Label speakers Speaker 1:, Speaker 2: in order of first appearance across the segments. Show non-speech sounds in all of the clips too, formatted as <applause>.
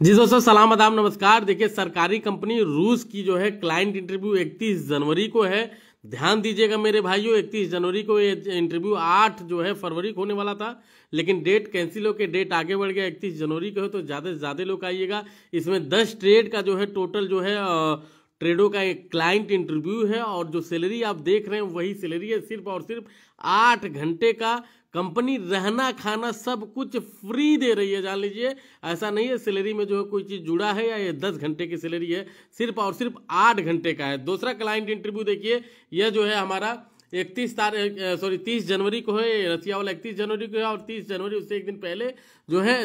Speaker 1: जी दोस्तों, सलाम आदाब नमस्कार। देखिए, सरकारी कंपनी रूस की जो है क्लाइंट इंटरव्यू 31 जनवरी को है। ध्यान दीजिएगा मेरे भाइयों 31 जनवरी को ये इंटरव्यू 8 जो है फरवरी को होने वाला था, लेकिन डेट कैंसिल होकर डेट आगे बढ़ गया 31 जनवरी को है तो ज़्यादा से ज़्यादा लोग आइएगा। इसमें 10 ट्रेड का जो है टोटल जो है ट्रेडो का एक क्लाइंट इंटरव्यू है, और जो सैलरी आप देख रहे हैं, वही सैलरी है सिर्फ़ और सिर्फ़ आठ घंटे का। कंपनी रहना खाना सब कुछ फ्री दे रही है, जान लीजिए। ऐसा नहीं है सैलरी में जो है कोई चीज़ जुड़ा है या ये दस घंटे की सैलरी है, सिर्फ़ और सिर्फ़ आठ घंटे का है। दूसरा क्लाइंट इंटरव्यू देखिए, यह जो है हमारा इकतीस तारीख सॉरी, तीस जनवरी को है रसिया वाला इकतीस जनवरी को है और तीस जनवरी उससे एक दिन पहले जो है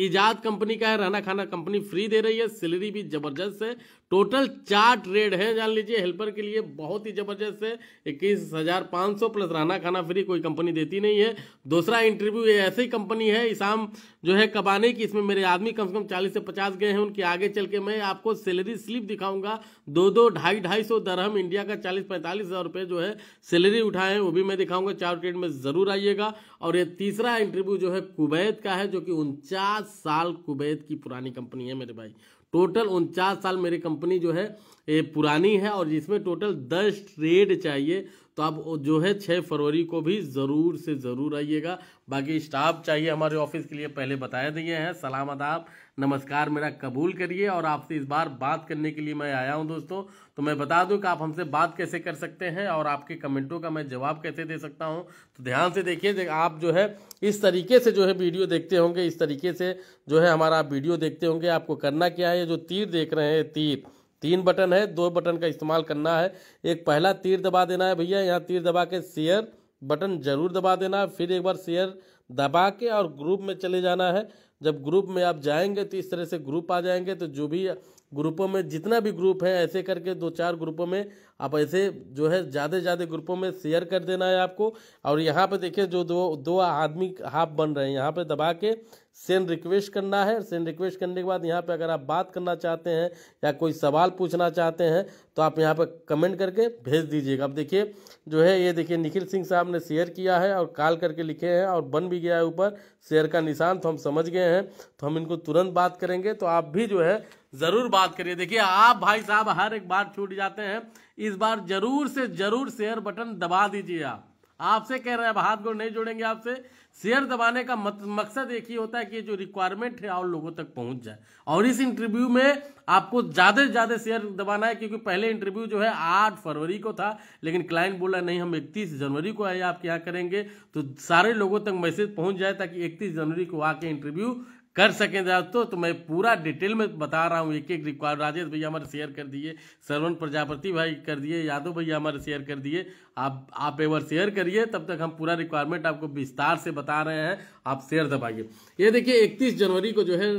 Speaker 1: ईजाद कंपनी का है रहना खाना कंपनी फ्री दे रही है, सैलरी भी ज़बरदस्त है। टोटल चार ट्रेड है, जान लीजिए, हेल्पर के लिए बहुत ही ज़बरदस्त है। इक्कीस हज़ार पाँच सौ प्लस रहना खाना फ्री कोई कंपनी देती नहीं है। दूसरा इंटरव्यू, ये ऐसी कंपनी है, इसाम जो है कबाने की, इसमें मेरे आदमी कम से कम चालीस से पचास गए हैं, उनके आगे चल के मैं आपको सैलरी स्लिप दिखाऊँगा। दो दो ढाई ढाई सौ दरहम इंडिया का चालीस पैंतालीस हज़ार रुपये जो है सैलरी उठाए वो भी मैं दिखाऊँगा, चार ट्रेड में ज़रूर आइएगा। और ये तीसरा इंटरव्यू जो है कुवैत का है, जो कि उनचास साल कुवैत की पुरानी कंपनी है मेरे भाई। टोटल उनचास साल मेरी कंपनी जो है, ये पुरानी है और जिसमें टोटल दस ट्रेड चाहिए। तो आप जो है छः फरवरी को भी ज़रूर से ज़रूर आइएगा। बाकी स्टाफ चाहिए हमारे ऑफ़िस के लिए, पहले बताए दिए हैं। सलाम आदाब नमस्कार, मेरा कबूल करिए और आपसे इस बार बात करने के लिए मैं आया हूँ दोस्तों। तो मैं बता दूँ कि आप हमसे बात कैसे कर सकते हैं और आपके कमेंटों का मैं जवाब कैसे दे सकता हूँ। तो ध्यान से देखिए आप जो है इस तरीके से जो है वीडियो देखते होंगे, इस तरीके से जो है हमारा आप वीडियो देखते होंगे। आपको करना क्या है जो तीर देख रहे हैं, तीर। तीन बटन है, दो बटन का इस्तेमाल करना है। एक पहला तीर दबा देना है भैया, यहाँ तीर दबा के शेयर बटन ज़रूर दबा देना है। फिर एक बार शेयर दबा के और ग्रुप में चले जाना है। जब ग्रुप में आप जाएँगे तो इस तरह से ग्रुप आ जाएँगे तो जो भी ग्रुपों में जितना भी ग्रुप है, ऐसे करके दो चार ग्रुपों में आप ऐसे जो है ज़्यादा से ज़्यादा ग्रुपों में शेयर कर देना है आपको। और यहाँ पे देखिए जो दो दो आदमी हाफ़ बन रहे हैं, यहाँ पे दबा के सेंड रिक्वेस्ट करना है। सेंड रिक्वेस्ट करने के बाद यहाँ पे अगर आप बात करना चाहते हैं या कोई सवाल पूछना चाहते हैं तो आप यहाँ पे कमेंट करके भेज दीजिएगा। अब देखिए, जो है ये देखिए निखिल सिंह साहब ने शेयर किया है और कॉल करके लिखे हैं और बन भी गया है ऊपर। शेयर का निशान तो हम समझ गए हैं तो हम इनको तुरंत बात करेंगे। तो आप भी जो है ज़रूर बात करिए। देखिए आप भाई साहब हर एक बार छूट जाते हैं। इस बार ज़रूर से ज़रूर शेयर बटन दबा दीजिए आप। आपसे कह रहे हैं हाथ गोड़ नहीं जोड़ेंगे आपसे। शेयर दबाने का मत, मकसद एक ही होता है कि जो रिक्वायरमेंट है और लोगों तक पहुँच जाए। और इस इंटरव्यू में आपको ज़्यादा से ज़्यादा शेयर दबाना है क्योंकि पहले इंटरव्यू जो है आठ फरवरी को था लेकिन क्लाइंट बोला नहीं हम इकतीस जनवरी को आए आपके यहाँ करेंगे? तो सारे लोगों तक मैसेज पहुँच जाए ताकि इकतीस जनवरी को आके इंटरव्यू कर सकें दोस्तों तो मैं पूरा डिटेल में बता रहा हूँ एक एक रिक्वायर राजेश भैया हमारे शेयर कर दिए, सरवण प्रजापति भाई कर दिए, यादव भैया हमारे शेयर कर दिए। आप आप एक बार शेयर करिए, तब तक हम पूरा रिक्वायरमेंट आपको विस्तार से बता रहे हैं, आप शेयर दबाइए। ये देखिए, इकतीस जनवरी को जो है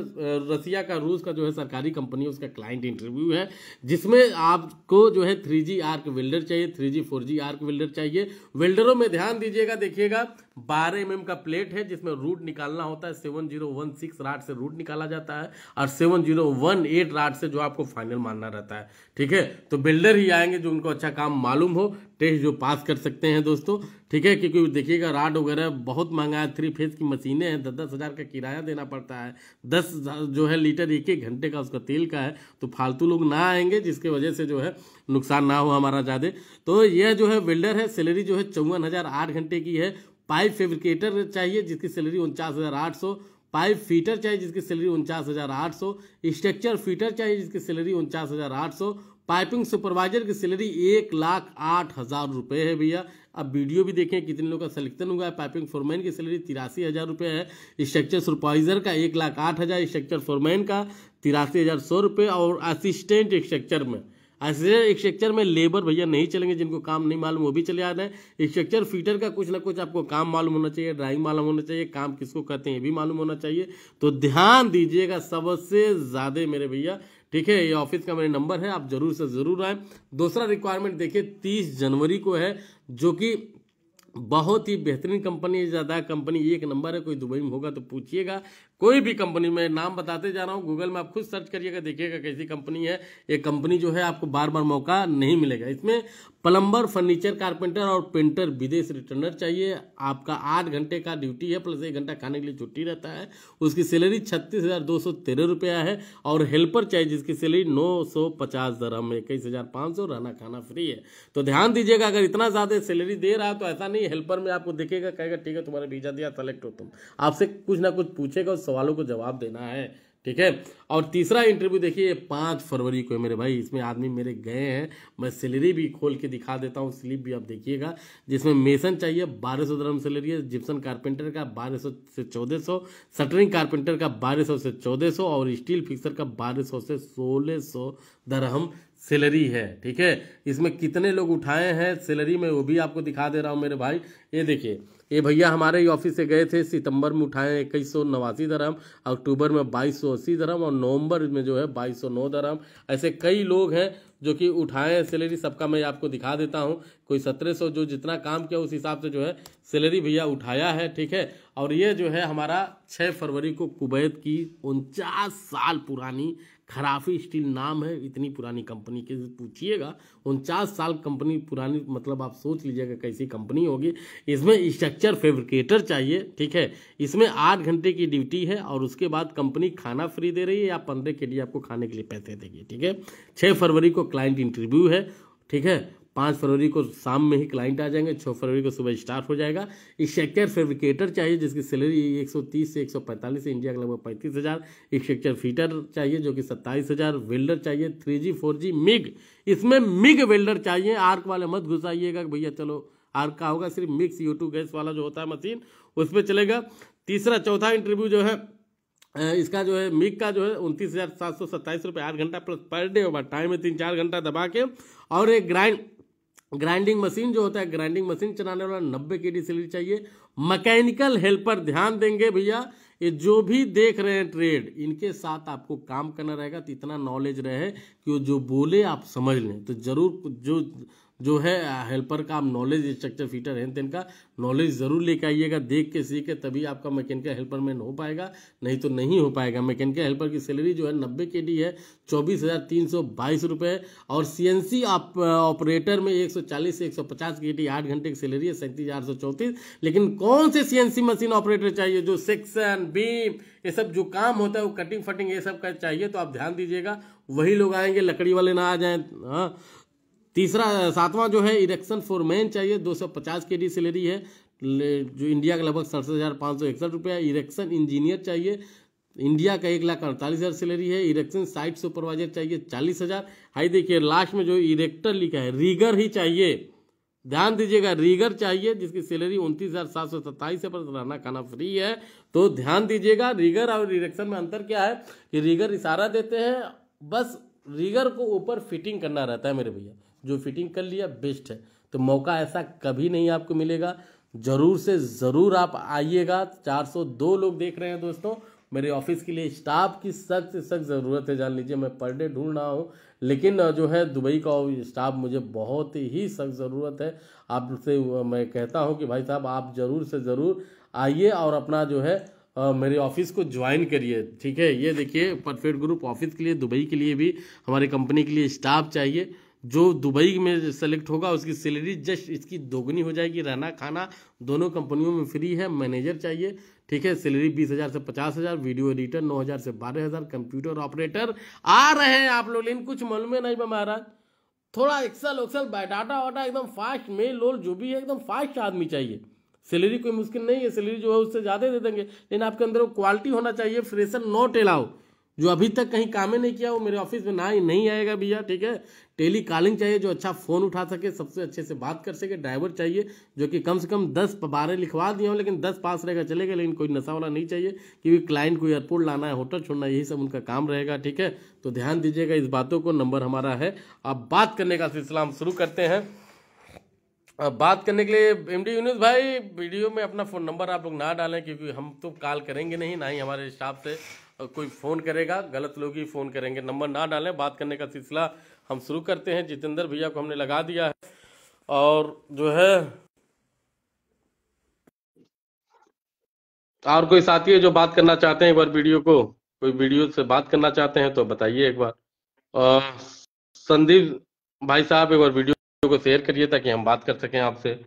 Speaker 1: रसिया का रूस का जो है, सरकारी कंपनी उसका क्लाइंट इंटरव्यू है, जिसमें आपको जो है थ्री जी आर्क वेल्डर चाहिए three G four G arc welder चाहिए। वेल्डरों में ध्यान दीजिएगा, देखिएगा बारह एम का प्लेट है, जिसमें रूट निकालना होता है seven zero one six rot से रूट निकाला जाता है, और seven zero one eight rot से जो आपको फाइनल मानना रहता है। ठीक है? तो बिल्डर ही आएँगे जो उनको अच्छा काम मालूम हो टेस्ट जो पास कर सकते हैं दोस्तों। ठीक है? क्योंकि देखिएगा राड वगैरह बहुत महँगा है थ्री फ़ेज़ की मशीनें हैं, दस दस हज़ार का किराया देना पड़ता है। दस जो है लीटर एक एक घंटे का उसका तेल का है तो फालतू लोग ना आएँगे, जिसके वजह से जो है नुकसान ना हो हमारा ज़्यादा। तो यह जो है बिल्डर है सैलरी जो है चौवन हज़ार आठ घंटे की है पाइप फेब्रिकेटर चाहिए, जिसकी सैलरी उनचास हज़ार आठ सौ। पाइप फीटर चाहिए, जिसकी सैलरी उनचास हज़ार आठ सौ। स्ट्रक्चर फीटर चाहिए, जिसकी सैलरी उनचास हज़ार आठ सौ। पाइपिंग सुपरवाइजर की सैलरी एक लाख आठ हज़ार रुपये है भैया। अब वीडियो भी देखें, कितने लोगों का सिलेक्शन हुआ है। पाइपिंग फोरमैन की सैलरी तिरासी हज़ार रुपये है। स्ट्रक्चर सुपरवाइजर का एक लाख आठ हज़ार, स्ट्रक्चर फोरमैन का तिरासी हज़ार सौ रुपये और असिस्टेंट स्ट्रक्चर में। असिस्टेंट स्ट्रक्चर में लेबर भैया नहीं चलेंगे, जिनको काम नहीं मालूम, वो भी चले आते हैं स्ट्रक्चर फीटर का कुछ ना कुछ आपको काम मालूम होना चाहिए ड्राइंग मालूम होना चाहिए, काम किसको कहते हैं ये भी मालूम होना चाहिए। तो ध्यान दीजिएगा सबसे ज़्यादा मेरे भैया। ठीक है, ये ऑफ़िस का मेरा नंबर है, आप ज़रूर से ज़रूर आए। दूसरा रिक्वायरमेंट देखिए, तीस जनवरी को है, जो कि बहुत ही बेहतरीन कंपनी है, ज़्यादा कंपनी एक नंबर है, कोई दुबई में होगा तो पूछिएगा। कोई भी कंपनी, में नाम बताते जा रहा हूँ गूगल में आप खुद सर्च करिएगा, देखिएगा कैसी कंपनी है। ये कंपनी जो है, आपको बार बार मौका नहीं मिलेगा। इसमें प्लम्बर, फर्नीचर, कारपेंटर और पेंटर, विदेश रिटर्नर चाहिए। आपका आठ घंटे का ड्यूटी है, प्लस एक घंटा खाने के लिए छुट्टी रहता है। उसकी सैलरी छत्तीस हज़ार दो सौ तेरह रुपया है और हेल्पर चाहिए, जिसकी सैलरी नौ सौ पचास दरम इक्कीस हज़ार पाँच सौ रहना खाना फ्री है। तो ध्यान दीजिएगा, अगर इतना ज़्यादा सैलरी दे रहा है तो ऐसा नहीं हेल्पर में आपको दिखेगा, कहेगा, ठीक है, तुम्हारा वीज़ा दिया सेलेक्ट हो तुम। आपसे कुछ ना कुछ पूछेगा उस सवालों को जवाब देना है। ठीक है? और तीसरा इंटरव्यू देखिए, पाँच फरवरी को है मेरे भाई। इसमें आदमी मेरे गए हैं। मैं सैलरी भी खोल के दिखा देता हूँ स्लिप भी आप देखिएगा। जिसमें मेसन चाहिए, बारह सौ दरम सैलरी है। जिप्सन कारपेंटर का बारह सौ से चौदह सौ सटरिंग कारपेंटर का बारह सौ से चौदह सौ, और स्टील फिक्सर का बारह सौ से सोलह सौ दरहम सैलरी है, ठीक है? इसमें कितने लोग उठाए हैं सैलरी में, वो भी आपको दिखा दे रहा हूँ मेरे भाई। ये देखिए, ये भैया हमारे ही ऑफ़िस से गए थे, सितंबर में उठाए हैं इक्कीस सौ नवासी दरम अक्टूबर में बाईस सौ अस्सी दरम और नवंबर में जो है बाईस सौ नौ दरम ऐसे कई लोग हैं जो कि उठाए हैं सैलरी, सबका मैं आपको दिखा देता हूँ। कोई सत्रह सौ जो जितना काम किया उस हिसाब से जो है सैलरी भैया उठाया है, ठीक है? और ये जो है हमारा छः फरवरी को कुवैत की उनचास साल पुरानी खराफी स्टील नाम है, इतनी पुरानी कंपनी के पूछिएगा, उनचास साल कंपनी पुरानी मतलब आप सोच लीजिएगा कैसी कंपनी होगी। इसमें स्ट्रक्चर फेब्रिकेटर चाहिए, ठीक है? इसमें आठ घंटे की ड्यूटी है और उसके बाद कंपनी खाना फ्री दे रही है या पंद्रह के लिए आपको खाने के लिए पैसे देगी, ठीक है? छः फरवरी को क्लाइंट इंटरव्यू है, ठीक है? पाँच फरवरी को शाम में ही क्लाइंट आ जाएँगे छः फरवरी को सुबह स्टार्ट हो जाएगा। स्ट्रक्चर फेब्रिकेटर चाहिए, जिसकी सैलरी 130 से 145 से इंडिया का लगभग पैंतीस हज़ार। एक स्ट्रक्चर फीटर चाहिए, जो कि सत्ताईस हज़ार। वेल्डर चाहिए three G four G MIG इसमें मिग वेल्डर चाहिए। आर्क वाले मत घुसाइएगा भैया चलो आर्क का होगा। सिर्फ़ मिक्स यू गैस वाला जो होता है मशीन उस पर चलेगा। तीसरा, चौथा इंटरव्यू जो है इसका जो है मिग का जो है, उनतीस हज़ार सात सौ सत्ताईस रुपये आठ घंटा प्लस पर डे होगा। टाइम है तीन चार घंटा दबा के। और एक ग्राइंड ग्राइंडिंग मशीन जो होता है ग्राइंडिंग मशीन चलाने वाला नब्बे के डी सैलरी चाहिए। मैकेनिकल हेल्पर ध्यान देंगे भैया। ये जो भी देख रहे हैं ट्रेड इनके साथ आपको काम करना रहेगा तो इतना नॉलेज रहे कि वो जो बोले आप समझ लें। तो ज़रूर जो जो है हेल्पर का, आप नॉलेज स्ट्रक्चर फीटर है का नॉलेज ज़रूर लेके आइएगा, देख के, सीख के, तभी आपका मैकेनिकल हेल्पर मैन हो पाएगा। नहीं तो नहीं हो पाएगा। मैकेनिकल हेल्पर की सैलरी जो है, नब्बे के डी है, चौबीस हज़ार तीन सौ बाईस रुपये और सी एन आप ऑपरेटर में एक सौ चालीस से एक सौ पचास के डी आठ घंटे की सैलरी है, सैंतीस हज़ार सौ चौंतीस। लेकिन कौन से सीएनसी मशीन ऑपरेटर चाहिए? जो सेक्शन बीम ये सब जो काम होता है, वो कटिंग फटिंग ये सब का चाहिए तो आप ध्यान दीजिएगा। वही लोग आएँगे, लकड़ी वाले ना आ जाए हाँ। तीसरा, सातवां जो है इरेक्शन फॉर मैन चाहिए 250 के डी सैलरी है। जो इंडिया का लगभग सड़सठ हज़ार पाँच सौ इकसठ रुपया इरेक्शन इंजीनियर चाहिए। इंडिया का एक लाख अड़तालीस हज़ार सैलरी है। इरेक्शन साइट सुपरवाइजर चाहिए, चालीस हज़ार। हाई देखिए लास्ट में जो इरेक्टर लिखा है रीगर ही चाहिए। ध्यान दीजिएगा रीगर चाहिए, जिसकी सैलरी उनतीस हज़ार सात सौ सत्ताईस है, पर रहना खाना फ्री है। तो ध्यान दीजिएगा रीगर और इरेक्शन में अंतर क्या है? कि रीगर इशारा देते हैं, बस रीगर को ऊपर फिटिंग करना रहता है मेरे भैया। जो फिटिंग कर लिया बेस्ट है। तो मौका ऐसा कभी नहीं आपको मिलेगा। ज़रूर से ज़रूर आप आइएगा। 402 लोग देख रहे हैं दोस्तों। मेरे ऑफ़िस के लिए स्टाफ की सख्त से सख्त ज़रूरत है। जान लीजिए मैं पर डे ढूंढ रहा हूँ। लेकिन जो है दुबई का स्टाफ मुझे बहुत ही सख्त ज़रूरत है। आपसे मैं कहता हूँ कि भाई साहब आप ज़रूर से ज़रूर आइए और अपना जो है आ, मेरे ऑफ़िस को ज्वाइन करिए। ठीक है? ये देखिए परफेक्ट ग्रुप ऑफ़िस के लिए दुबई के लिए भी हमारी कंपनी के लिए स्टाफ चाहिए। जो दुबई में सेलेक्ट होगा, उसकी सैलरी जस्ट इसकी दोगुनी हो जाएगी, रहना, खाना, दोनों कंपनियों में फ्री है मैनेजर चाहिए, ठीक है सैलरी बीस हज़ार से पचास हज़ार वीडियो एडिटर नौ हज़ार से बारह हज़ार कंप्यूटर ऑपरेटर आ रहे हैं आप लोग, लेकिन कुछ मालूम है नहीं महाराज, थोड़ा एक्सल उक्सल डाटा वाटा एकदम फास्ट मेल लोल जो भी है, एकदम फास्ट आदमी चाहिए। सैलरी कोई मुश्किल नहीं है सैलरी जो है उससे ज़्यादा दे देंगे, लेकिन आपके अंदर क्वालिटी होना चाहिए फ्रेशर नॉट अलाउ जो अभी तक कहीं काम नहीं किया, वो मेरे ऑफ़िस में ना ही, नहीं आएगा भैया, ठीक है? टेली कॉलिंग चाहिए, जो अच्छा फ़ोन उठा सके, सबसे अच्छे से बात कर सके ड्राइवर चाहिए, जो कि कम से कम दस बारह लिखवा दिए हो, लेकिन दस पास रहेगा, चलेगा, लेकिन कोई नशा वाला नहीं चाहिए, क्योंकि क्लाइंट को एयरपोर्ट लाना है होटल छोड़ना यही सब उनका काम रहेगा, ठीक है? तो ध्यान दीजिएगा, इस बातों को नंबर हमारा है। अब बात करने का सिलसिला हम शुरू करते हैं। अब बात करने के लिए एम डी यूनुस भाई, वीडियो में अपना फ़ोन नंबर आप लोग ना डालें, क्योंकि हम तो कॉल करेंगे नहीं, ना ही हमारे स्टाफ से। कोई फ़ोन करेगा, गलत लोग ही फ़ोन करेंगे। नंबर ना डालें, बात करने का सिलसिला हम शुरू करते हैं। जितेंद्र भैया को हमने लगा दिया है। और जो है, और कोई साथी है जो बात करना चाहते हैं एक बार वीडियो को? कोई वीडियो से बात करना चाहते हैं तो बताइए एक बार। और संदीप भाई साहब एक बार वीडियो को शेयर करिए ताकि हम बात कर सकें आपसे।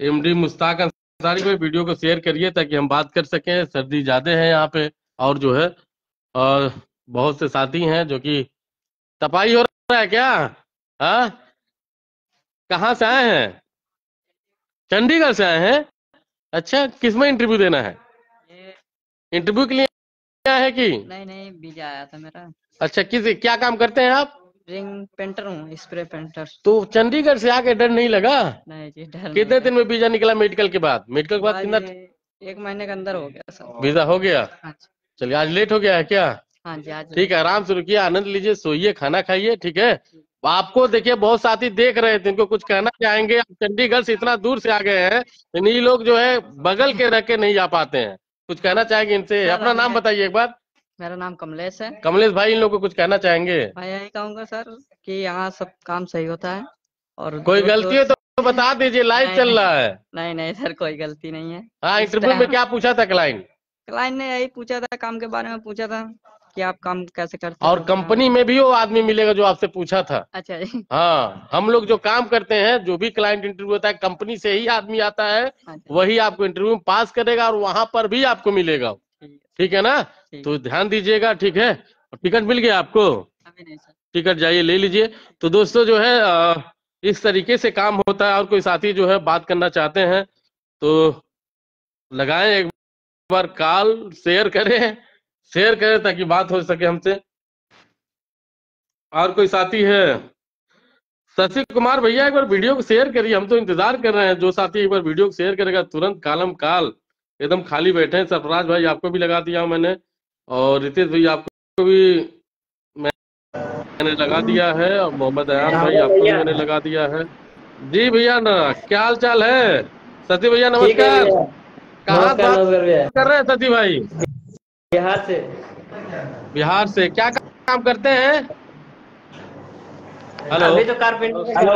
Speaker 1: एमडी मुश्ताक अंसारी को वीडियो को शेयर करिए ताकि हम बात कर सकें। सर्दी ज़्यादा है यहाँ पे। और जो है और बहुत से साथी हैं जो कि तपाई हो रहा है क्या? हाँ? कहाँ से आए हैं? चंडीगढ़ से आए हैं? अच्छा किसमें इंटरव्यू देना है? इंटरव्यू के लिए आए हैं कि?
Speaker 2: नहीं नहीं आया था मेरा।
Speaker 1: अच्छा किस क्या काम करते हैं आप?
Speaker 2: रिंग पेंटर हूँ स्प्रे पेंटर
Speaker 1: तो चंडीगढ़ से आके डर नहीं लगा?
Speaker 2: नहीं जी डर
Speaker 1: कितने दिन में वीज़ा निकला मेडिकल के बाद? मेडिकल के बाद कितना
Speaker 2: एक महीने के अंदर हो गया सर
Speaker 1: वीज़ा हो गया?
Speaker 2: हाँ
Speaker 1: चलिए आज लेट हो गया है क्या?
Speaker 2: हाँ जी आज
Speaker 1: ठीक है आराम से रुकिए आनंद लीजिए सोइए खाना खाइए ठीक है? आपको देखिए बहुत साथी देख रहे थे इनको कुछ कहना चाहेंगे आप चंडीगढ़ से इतना दूर से आ गए हैं ये लोग जो है बगल के रह के नहीं जा पाते हैं। कुछ कहना चाहेंगे इनसे? अपना नाम बताइए एक बार।
Speaker 2: मेरा नाम कमलेश है।
Speaker 1: कमलेश भाई इन लोगों को कुछ कहना चाहेंगे?
Speaker 2: मैं यही कहूँगा सर कि यहाँ सब काम सही होता है और
Speaker 1: कोई गलती है तो बता दीजिए लाइव चल रहा है।
Speaker 2: नहीं नहीं सर कोई गलती नहीं है।
Speaker 1: हाँ इंटरव्यू में क्या पूछा था क्लाइंट?
Speaker 2: क्लाइंट ने यही पूछा था काम के बारे में पूछा था कि आप काम कैसे करते
Speaker 1: और कंपनी में भी वो आदमी मिलेगा जो आपसे पूछा था।
Speaker 2: अच्छा जी।
Speaker 1: हाँ हम लोग जो काम करते हैं जो भी क्लाइंट इंटरव्यू होता है कंपनी से ही आदमी आता है
Speaker 2: जी।
Speaker 1: वही आपको इंटरव्यू पास करेगा और वहाँ पर भी आपको मिलेगा।
Speaker 2: ठीक है।
Speaker 1: ना? तो ध्यान दीजिएगा ठीक है? टिकट मिल गया आपको? टिकट जाइए ले लीजिए। तो दोस्तों जो है इस तरीके से काम होता है और कोई साथी जो है बात करना चाहते हैं तो लगाएँ एक बार कॉल शेयर करें शेयर करें ताकि बात हो सके हमसे। और कोई साथी है? शशि कुमार भैया एक बार वीडियो को शेयर करिए हम तो इंतज़ार कर रहे हैं। जो साथी एक बार वीडियो को शेयर करेगा तुरंत कालम काल एकदम खाली बैठे हैं। सरफराज भाई आपको भी लगा दिया मैंने और रितेश भाई आपको भी मैंने लगा दिया है और मोहम्मद अयान भाई आपको भी मैंने लगा दिया है। जी भैया ना क्या हाल चाल है? सती भैया नमस्कार। कहाँ कर रहे हैं सती भाई?
Speaker 2: बिहार से।
Speaker 1: बिहार से। क्या काम करते हैं? हेलो
Speaker 2: अभी तो कारपेंटर
Speaker 3: हेलो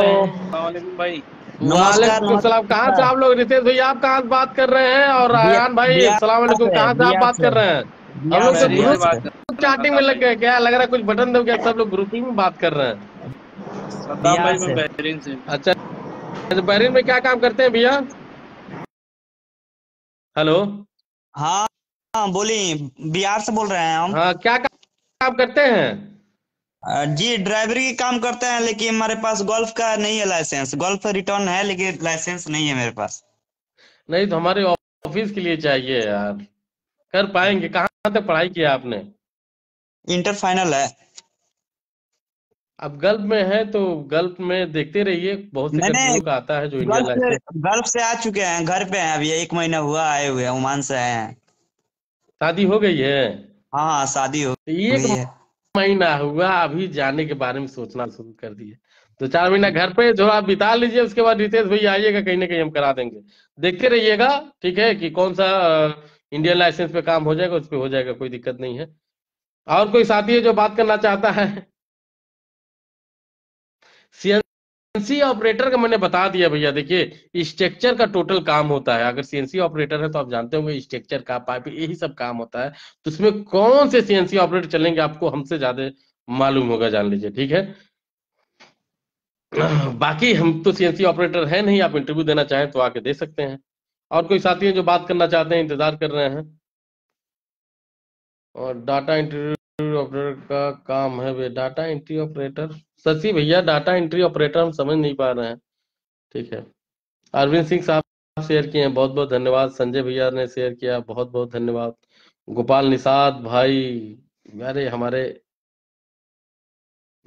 Speaker 4: भाई।
Speaker 1: वालेकुम सलाम। कहाँ से आप लोग रितेश भैया? आप कहाँ से बात कर रहे हैं? और अयान भाई सलाम वालेकुम। कहाँ से आप बात कर रहे हैं? हम लोग तो ग्रुप चैटिंग में लग गए। क्या लग रहा है कुछ बटन दो क्या सब लोग ग्रुपिंग में बात कर रहे हैं।
Speaker 4: भाई
Speaker 1: अच्छा अच्छा, बहरीन में क्या काम करते हैं भैया? हेलो।
Speaker 3: हाँ हाँ बोलिए बिहार से बोल रहे हैं हम।
Speaker 1: हाँ क्या काम करते हैं?
Speaker 3: जी ड्राइवरी के काम करते हैं लेकिन हमारे पास गोल्फ का नहीं है लाइसेंस गोल्फ रिटर्न है लेकिन लाइसेंस नहीं है मेरे पास।
Speaker 1: नहीं तो हमारे ऑफ़िस के लिए चाहिए यार। कर पाएँगे। कहाँ तक पढ़ाई किया आपने?
Speaker 3: इंटर फाइनल है।
Speaker 1: अब गल्फ में है तो गल्फ में देखते रहिए बहुत से का आता है जो इंडियन
Speaker 3: गल्फ गल्फ से आ चुके हैं घर पे हैं अभी एक महीना हुआ आए हुए हैं ओमान से आए हैं।
Speaker 1: शादी हो गई है?
Speaker 3: हाँ हाँ शादी हो
Speaker 1: एक
Speaker 3: गई है।
Speaker 1: महीना हुआ अभी जाने के बारे में सोचना शुरू कर दिए। तो चार महीना घर पे जो आप बिता लीजिए उसके बाद रितेश भैया आइएगा कहीं ना कहीं हम करा देंगे। देखते रहिएगा ठीक है कि कौन सा इंडियन लाइसेंस पे काम हो जाएगा उस पर हो जाएगा कोई दिक्कत नहीं है। और कोई साथी है जो बात करना चाहता है? सीएनसी ऑपरेटर का मैंने बता दिया भैया, देखिए स्ट्रक्चर का टोटल काम होता है। अगर सीएनसी ऑपरेटर है तो आप जानते होंगे स्ट्रक्चर का, पाइप, यही सब काम होता है। तो उसमें कौन से सीएनसी ऑपरेटर चलेंगे, आपको हमसे ज़्यादा मालूम होगा, जान लीजिए, ठीक है? बाकी हम तो सीएनसी ऑपरेटर है नहीं, आप इंटरव्यू देना चाहें तो आके दे सकते हैं। और कोई साथी हैं जो बात करना चाहते हैं, इंतज़ार कर रहे हैं? और डाटा एंट्री ऑपरेटर का काम है वे डाटा एंट्री ऑपरेटर शशि भैया डाटा एंट्री ऑपरेटर हम समझ नहीं पा रहे हैं। ठीक है। अरविंद सिंह साहब शेयर किए हैं। बहुत बहुत धन्यवाद। संजय भैया ने शेयर किया। बहुत बहुत धन्यवाद। गोपाल निषाद भाई, अरे हमारे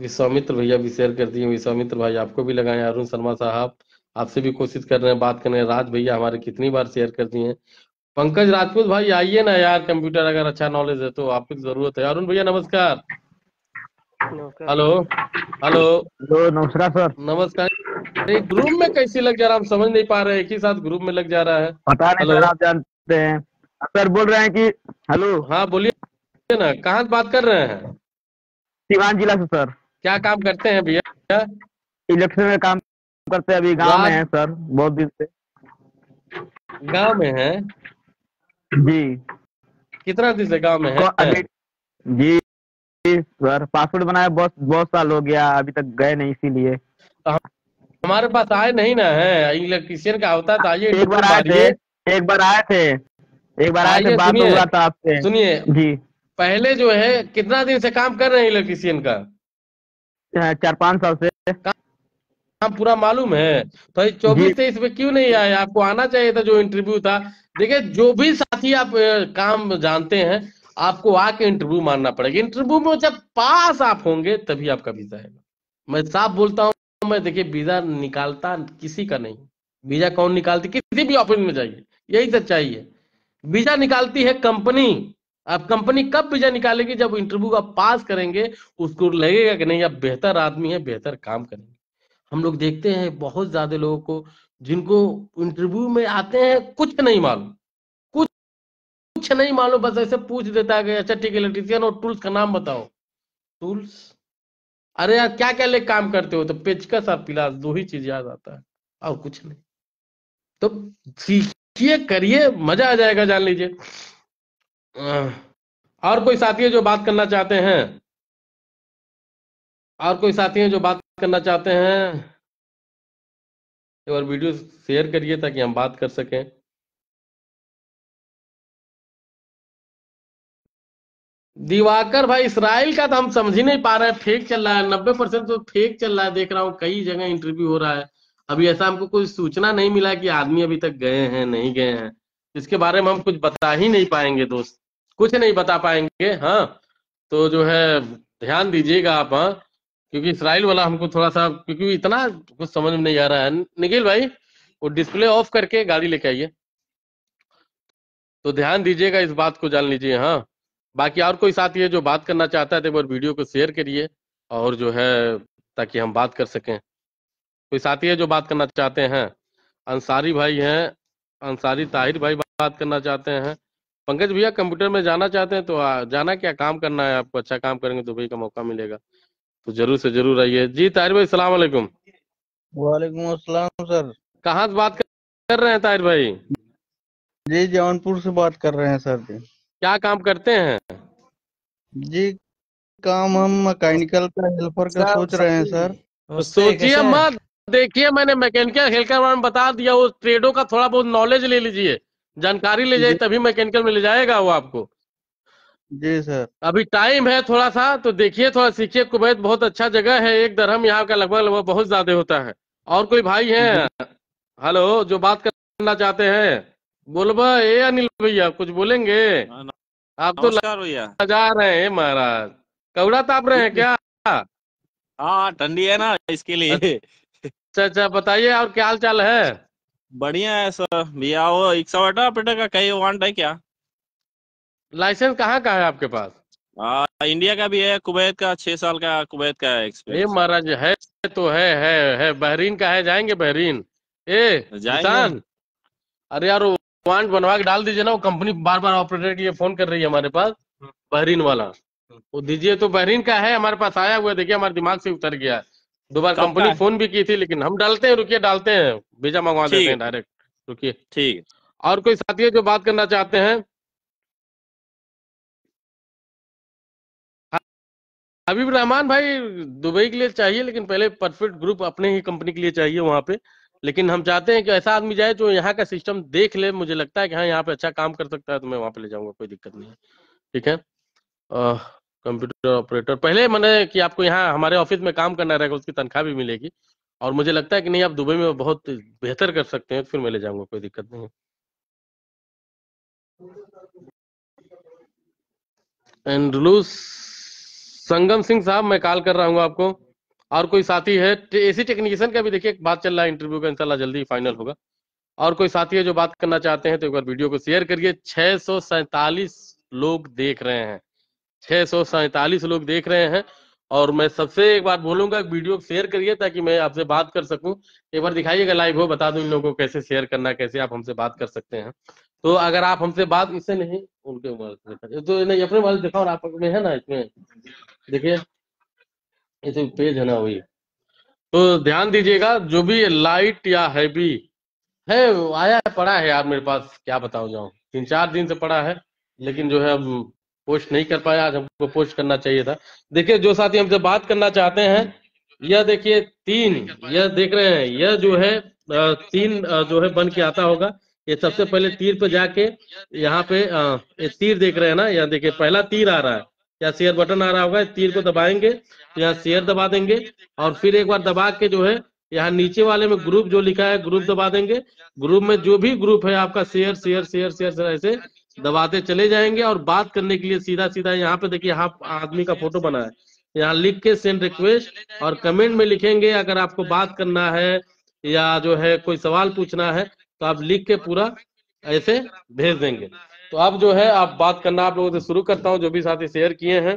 Speaker 1: विश्वामित्र भैया भी शेयर कर दिए। विश्वामित्र भाई, आपको भी लगाए। अरुण शर्मा साहब, आपसे भी कोशिश कर रहे हैं, बात करने राज भैया हमारे कितनी बार शेयर कर दिए हैं। पंकज राजपूत भाई आइए ना यार कंप्यूटर अगर अच्छा नॉलेज है तो आपकी ज़रूरत है। अरुण भैया नमस्कार। Hello hello.
Speaker 5: हेलो नमस्कार सर।
Speaker 1: नमस्कार। ये ग्रुप में कैसे लग जा रहा है? हम समझ नहीं पा रहे एक ही साथ ग्रुप में लग जा रहा है।
Speaker 5: पता नहीं
Speaker 1: हेलो।
Speaker 5: सर आप जानते हैं। सर बोल रहे हैं कि हेलो।
Speaker 1: हाँ बोलिए ना कहाँ बात कर रहे हैं?
Speaker 5: सिवान जिला से सर।
Speaker 1: क्या काम करते हैं भैया?
Speaker 5: इलेक्शन में काम करते हैं अभी गाँव में हैं सर बहुत दिन से।
Speaker 1: गाँव में है?
Speaker 5: जी।
Speaker 1: कितना दिन से गाँव में है?
Speaker 5: अभी जी सर पासपोर्ट बनाया बहुत बहुत साल हो गया अभी तक गए नहीं इसीलिए।
Speaker 1: हमारे पास आए नहीं ना है इलेक्ट्रिशियन का होता था आइए
Speaker 5: एक बार आए थे एक बार आए थे एक बार आए थे बात। हुआ था आपसे।
Speaker 1: सुनिए।
Speaker 5: जी।
Speaker 1: पहले जो है कितना दिन से काम कर रहे हैं इलेक्ट्रिशियन का?
Speaker 5: चार पाँच साल से।
Speaker 1: काम पूरा मालूम है। तो चौबीस तेईस में क्यों नहीं आए आपको आना चाहिए था जो इंटरव्यू था। देखिए जो भी साथी आप काम जानते हैं आपको आके इंटरव्यू मारना पड़ेगा। इंटरव्यू में जब पास आप होंगे तभी आपका वीज़ा आएगा मैं साफ़ बोलता हूँ मैं देखिए वीज़ा निकालता किसी का नहीं। वीज़ा कौन निकालती? किसी भी ऑफ़िस में जाइए। यही सच्चाई है वीज़ा निकालती है कंपनी अब कंपनी कब वीज़ा निकालेगी? जब इंटरव्यू का पास करेंगे उसको लगेगा कि नहीं आप बेहतर आदमी है बेहतर काम करेंगे। हम लोग देखते हैं बहुत ज़्यादा लोगों को, जिनको इंटरव्यू में आते हैं, कुछ नहीं मालूम। कुछ कुछ नहीं मालूम, बस ऐसे पूछ देता है कि अच्छा ठीक है इलेक्ट्रिशियन और टूल्स का नाम बताओ। टूल्स अरे यार क्या क्या लेके काम करते हो? तो पेचकस और पिलास, दो ही चीज़ याद आता है, और कुछ नहीं। तो सीखिए, करिए, मज़ा आ जाएगा, जान लीजिए। और कोई साथी जो बात करना चाहते हैं? और कोई साथी हैं जो बात करना चाहते हैं? एक बार वीडियो शेयर करिए ताकि हम बात कर सकें। दिवाकर भाई, इसराइल का तो हम समझ ही नहीं पा रहे हैं। फेक चल रहा है। नब्बे परसेंट तो फेक चल रहा है। देख रहा हूँ, कई जगह इंटरव्यू हो रहा है। अभी ऐसा हमको कोई सूचना नहीं मिला कि आदमी अभी तक गए हैं, नहीं गए हैं। इसके बारे में हम कुछ बता ही नहीं पाएँगे, दोस्त। कुछ नहीं बता पाएँगे हाँ। तो जो है, ध्यान दीजिएगा आप हाँ। क्योंकि इसराइल वाला हमको थोड़ा सा, क्योंकि इतना कुछ समझ में नहीं आ रहा है। निखिल भाई, वो डिस्प्ले ऑफ़ करके गाड़ी लेके आइए। तो ध्यान दीजिएगा, इस बात को जान लीजिए हाँ। बाकी और कोई साथी है जो बात करना चाहता है तो बार वीडियो को शेयर करिए और जो है, ताकि हम बात कर सकें। कोई साथी है जो बात करना चाहते हैं? अंसारी भाई हैं, अंसारी ताहिर भाई बात करना चाहते हैं। पंकज भैया, कंप्यूटर में जाना चाहते हैं तो जाना क्या? काम करना है आपको अच्छा काम करेंगे तो भाई का मौका मिलेगा। तो ज़रूर से ज़रूर आइए। जी ताहिर भाई सलाम वालेकुम
Speaker 6: वालेकुम अस्सलाम सर।
Speaker 1: कहाँ से बात कर रहे हैं ताहिर भाई?
Speaker 6: जी जौनपुर से बात कर रहे हैं सर जी।
Speaker 1: क्या काम करते हैं?
Speaker 6: जी काम हम मैकेनिकल का हेल्पर का सोच रहे हैं सर।
Speaker 1: सोचिए मत। देखिए मैंने मैकेनिकल हेल्कर बारे में बता दिया वो ट्रेडों का थोड़ा बहुत नॉलेज ले लीजिए। जानकारी ले जाइए तभी मैकेनिकल में ले जाएगा वो आपको।
Speaker 6: जी सर।
Speaker 1: अभी टाइम है थोड़ा सा तो देखिए थोड़ा सीखिए कुवैत बहुत अच्छा जगह है एक दरहम यहाँ का लगभग लगभग बहुत ज़्यादा होता है। और कोई भाई है? हेलो जो बात करना चाहते हैं। बोलबा ए अनिल भैया कुछ बोलेंगे? आप तो
Speaker 7: नमस्कार भैया।
Speaker 1: लगा रहे हैं महाराज। कौड़ा ताप रहे हैं क्या?
Speaker 7: हाँ ठंडी है ना इसके लिए।
Speaker 1: अच्छा अच्छा बताइए और क्या हाल चाल है?
Speaker 7: बढ़िया है सर। भैया वो इक्सावाटा ऑपरेटर का कहीं वांट है क्या?
Speaker 1: लाइसेंस कहाँ का है आपके पास?
Speaker 7: आ, इंडिया का भी है कुवैत का छह साल का कुवैत का है
Speaker 1: ये महाराज है तो है है है बहरीन का है जाएँगे बहरीन। ए
Speaker 7: जाएँगे।
Speaker 1: किसान अरे यार वो वांट बनवा के डाल दीजिए ना वो कंपनी बार बार ऑपरेटर के लिए फ़ोन कर रही है हमारे पास बहरीन वाला। वो दीजिए तो बहरीन का है हमारे पास आया हुआ है, देखिए हमारे दिमाग से उतर गया है। दो बार कंपनी फ़ोन भी की थी लेकिन हम डालते हैं रुकिए डालते हैं वीज़ा मंगवा देते हैं डायरेक्ट रुकिए।
Speaker 7: ठीक। है
Speaker 1: और कोई साथी है जो बात करना चाहते हैं? हबीब रहमान भाई दुबई के लिए चाहिए, लेकिन पहले परफेक्ट ग्रुप अपने ही कंपनी के लिए चाहिए वहाँ पे। लेकिन हम चाहते हैं कि ऐसा आदमी जाए जो यहाँ का सिस्टम देख ले। मुझे लगता है कि हाँ यहाँ पे अच्छा काम कर सकता है तो मैं वहाँ पे ले जाऊँगा, कोई दिक्कत नहीं है। ठीक है? कंप्यूटर ऑपरेटर पहले मैंने कि आपको यहाँ हमारे ऑफ़िस में काम करना रहेगा, उसकी तनख्वाह भी मिलेगी। और मुझे लगता है कि नहीं, आप दुबई में बहुत बेहतर कर सकते हैं तो फिर मैं ले जाऊँगा, कोई दिक्कत नहीं है। एंड्रूस संगम सिंह साहब, मैं कॉल कर रहा हूँ आपको। और कोई साथी है एसी टेक्नीशियन का भी देखिए बात चल रहा है इंटरव्यू का, इंशाल्लाह जल्दी फाइनल होगा। और कोई साथी है जो बात करना चाहते हैं तो एक बार वीडियो को शेयर करिए। छह लोग देख रहे हैं, छह लोग देख रहे हैं। और मैं सबसे एक बार बोलूँगा वीडियो शेयर करिए ताकि मैं आपसे बात कर सकूँ। एक बार दिखाइएगा लाइव हो, बता दूँ इन लोगों को कैसे शेयर करना, कैसे आप हमसे बात कर सकते हैं। तो अगर आप हमसे बात, इससे नहीं, उनके मोबाइल तो नहीं, अपने मोबाइल दिखाओ आप में है ना इसमें। देखिए इसे पेज है ना वही। तो ध्यान दीजिएगा, जो भी लाइट या हैवी है आया है, पड़ा है यार मेरे पास, क्या बताऊँ जाऊँ। तीन चार दिन से पड़ा है, लेकिन जो है अब पोस्ट नहीं कर पाया, आज हमको पोस्ट करना चाहिए था। देखिए, जो साथी हमसे बात करना चाहते हैं, यह देखिए, तीन, यह देख रहे हैं, यह जो है तीन जो है, बन के आता होगा। ये सबसे पहले तीर पे जाके, यहाँ पे ये तीर देख रहे हैं ना, यहाँ देखिए, पहला तीर आ रहा है। या शेयर बटन आ रहा होगा तीर को दबाएँगे तो यहाँ शेयर दबा देंगे, और फिर एक बार दबा के जो है, यहाँ नीचे वाले में ग्रुप जो लिखा है, ग्रुप दबा देंगे। ग्रुप में जो भी ग्रुप है, आपका शेयर शेयर शेयर शेयर, ऐसे दबाते चले जाएँगे और बात करने के लिए सीधा सीधा यहाँ पे देखिए यहाँ आदमी का फ़ोटो बना है। यहाँ लिख के सेंड रिक्वेस्ट और कमेंट में लिखेंगे, अगर आपको बात करना है या जो है कोई सवाल पूछना है तो आप लिख के पूरा ऐसे भेज देंगे। तो अब जो है आप बात करना आप लोगों से शुरू करता हूँ, जो भी साथी शेयर किए हैं।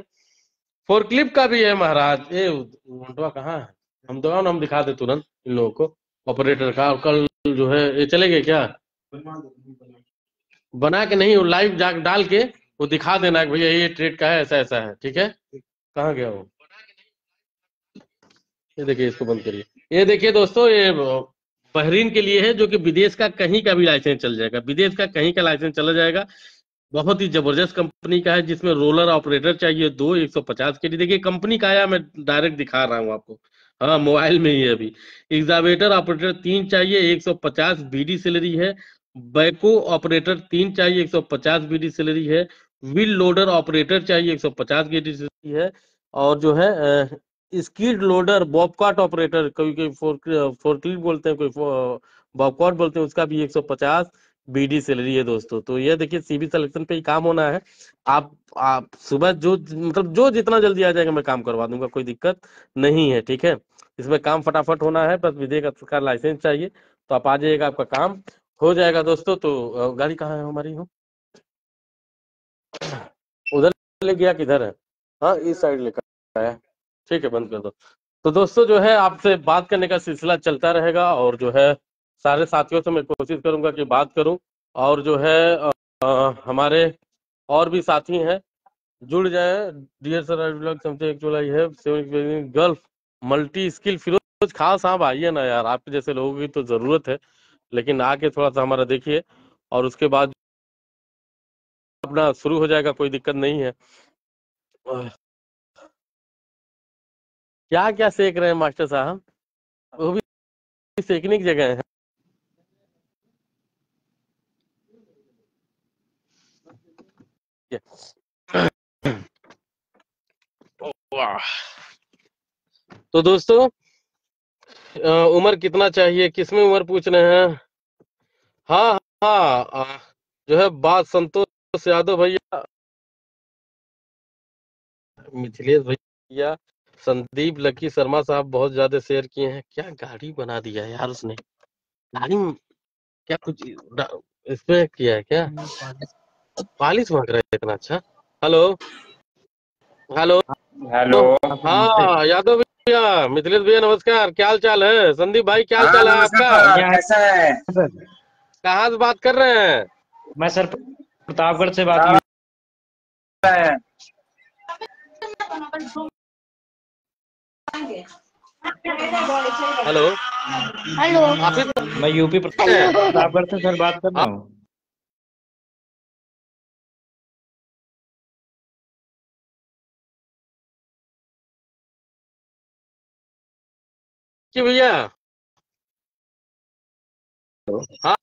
Speaker 1: फोर क्लिप का भी है महाराज। ये घंटवा कहाँ है? हम तो हम दिखा दे तुरंत इन लोगों को। ऑपरेटर का और कल जो है, ये चलेंगे क्या? बना के नहीं, वो लाइव जा, डाल के वो दिखा देना कि भैया ये ट्रेड का है, ऐसा ऐसा है, ठीक है? कहाँ गया वो? ये देखिए, इसको बंद करिए। ये देखिए दोस्तों, ये बहरीन के लिए है, जो कि विदेश का कहीं का भी लाइसेंस चल जाएगा। विदेश का कहीं का लाइसेंस चला जाएगा। बहुत ही ज़बरदस्त कंपनी का है, जिसमें रोलर ऑपरेटर चाहिए दो 150 के लिए। देखिए कंपनी का आया, मैं डायरेक्ट दिखा रहा हूँ आपको। हाँ मोबाइल में ही है अभी। एग्जावेटर ऑपरेटर तीन चाहिए, एक सौ 150 बीडी सैलरी है। बैको ऑपरेटर तीन चाहिए 150 बीडी सैलरी है। व्हील लोडर ऑपरेटर चाहिए 150 बीडी सैलरी है। और जो है स्कीड लोडर बॉबकॉट ऑपरेटर कोई फोर फोरक्लिप बोलते हैं, कोई बॉबकॉट बोलते हैं, उसका भी 150 बीडी सैलरी है दोस्तों। तो ये देखिए, सीबी सिलेक्शन पे ही काम होना है। आप आप सुबह जो मतलब जो जितना जल्दी आ जाएगा, मैं काम करवा दूँगा, कोई दिक्कत नहीं है, ठीक है? इसमें काम फटाफट होना है, बस विधेयक लाइसेंस चाहिए तो आप आ जाइएगा आपका काम। हो जाएगा दोस्तों तो गाड़ी कहाँ है हमारी हो उधर ले गया किधर है? हाँ इस साइड लेकर आया ठीक है बंद कर दो। तो दोस्तों जो है आपसे बात करने का सिलसिला चलता रहेगा और जो है सारे साथियों से मैं कोशिश करूँगा कि बात करूँ और जो है अ, अ, हमारे और भी साथी हैं जुड़ जाए। डियर सर है गल्फ मल्टी स्किल फिरोज खास साहब आइए ना यार आपके जैसे लोगों की तो ज़रूरत है। लेकिन आके थोड़ा सा हमारा देखिए और उसके बाद अपना शुरू हो जाएगा कोई दिक्कत नहीं है। क्या क्या सेक रहे हैं मास्टर साहब? वो भी सेकने की जगह है। <coughs> तो दोस्तों उम्र कितना चाहिए? किसमें उम्र पूछ रहे हैं हाँ हाँ जो है बात संतोष यादव भैया। मिथिलेश भैया संदीप लकी शर्मा साहब बहुत ज़्यादा शेयर किए हैं। क्या गाड़ी बना दिया यार उसने? गाड़ी क्या कुछ इसमें किया है क्या? पालिश मांग रहा है इतना अच्छा। हेलो? हेलो?
Speaker 8: हेलो?
Speaker 1: हाँ यादव भैया मिथिलेश भैया नमस्कार। क्या हाल चाल है? संदीप भाई क्या हाल चाल है आपका?
Speaker 8: कैसा है?
Speaker 1: कहाँ से बात कर रहे हैं?
Speaker 8: मैं सर प्रतापगढ़ से बात कर
Speaker 1: हेलो।
Speaker 9: हेलो।
Speaker 8: मैं यूपी प्रतापगढ़ से सर बात कर रहा हूँ।
Speaker 1: कि भैया? हाँ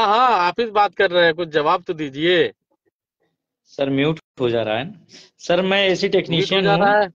Speaker 1: हाँ हाँ आप ही बात कर रहे हैं कुछ जवाब तो दीजिए।
Speaker 8: सर म्यूट हो जा रहा है। सर मैं एसी टेक्नीशियन
Speaker 1: जा है।